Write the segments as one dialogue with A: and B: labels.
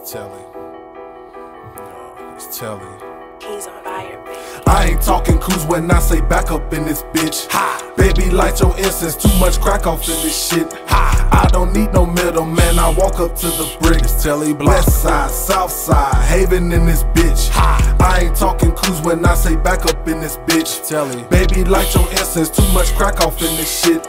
A: It's telly. No, it's on fire, baby. I ain't talking coos when I say back up in this bitch. Ha! Baby, light your incense, too much crack off in this shit. Ha! I don't need no middleman, I walk up to the bricks. Telly west side, south side, haven in this bitch. Ha! I ain't talking clues when I say back up in this bitch. Telly, baby, light your incense, too much crack off in this shit.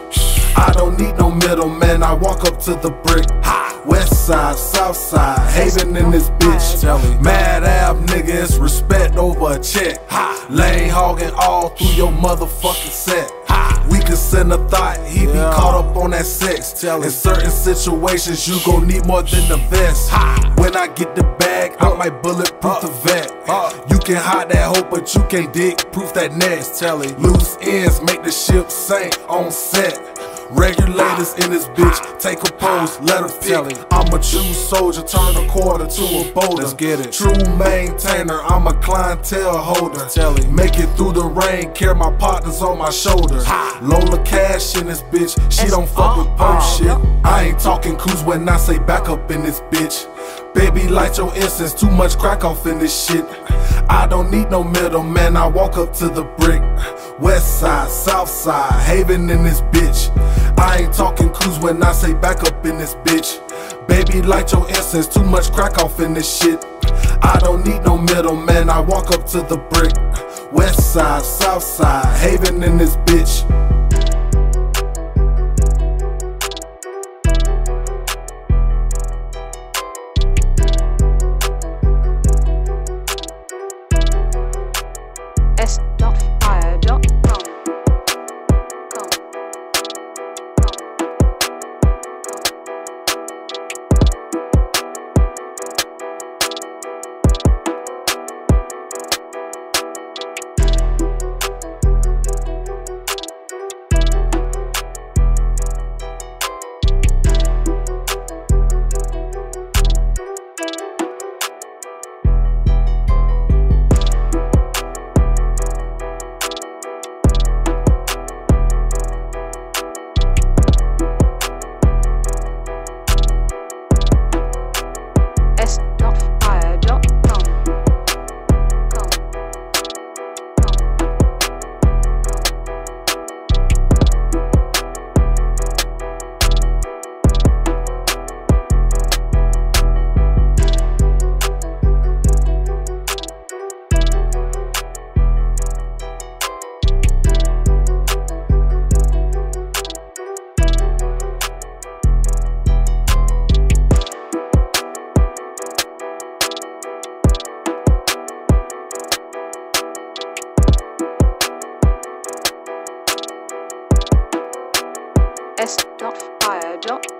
A: I don't need no middleman, I walk up to the brick. Ha! West side, south side, haven in this bitch. Mad ab niggas, respect over a check. Ha! Lane hogging all through your motherfucking set. Ha! We can send a thought, he be caught up on that sex. In certain situations, you gon' need more than the vest. Ha! When I get the bag, I might bulletproof the vet. You can hide that hope, but you can't dig proof that next. Loose ends make the ship sink on set. Regulators in this bitch, take a pose, let her pick. I'm a true soldier, turn a quarter to a boulder. Let's get it. True maintainer, I'm a clientele holder. Make it through the rain, carry my partners on my shoulders. Lola cash in this bitch, she don't fuck with perp shit. I ain't talking coups when I say back up in this bitch. Baby, light your incense, too much crack off in this shit. I don't need no middleman, I walk up to the brick. West side, south side, haven in this bitch. I ain't talking clues when I say back up in this bitch. Baby, light your incense, too much crack off in this shit. I don't need no middleman, I walk up to the brick. West side, south side, haven in this bitch.
B: s.fire.com.